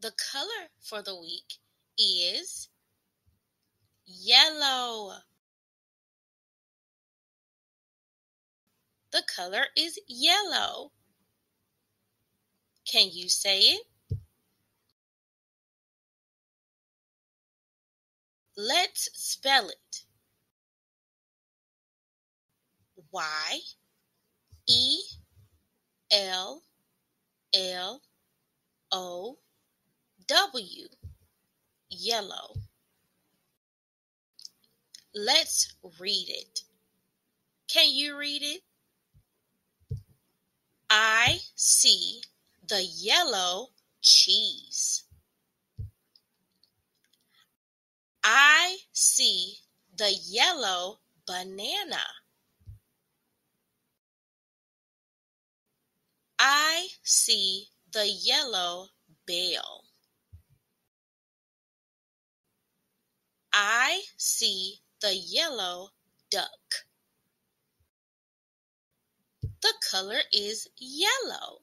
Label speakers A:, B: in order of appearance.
A: The color for the week is yellow. The color is yellow. Can you say it? Let's spell it. Y E L L O W yellow. Let's read it. Can you read it? I see the yellow cheese. I see the yellow banana. I see the yellow bell. I see the yellow duck. The color is yellow.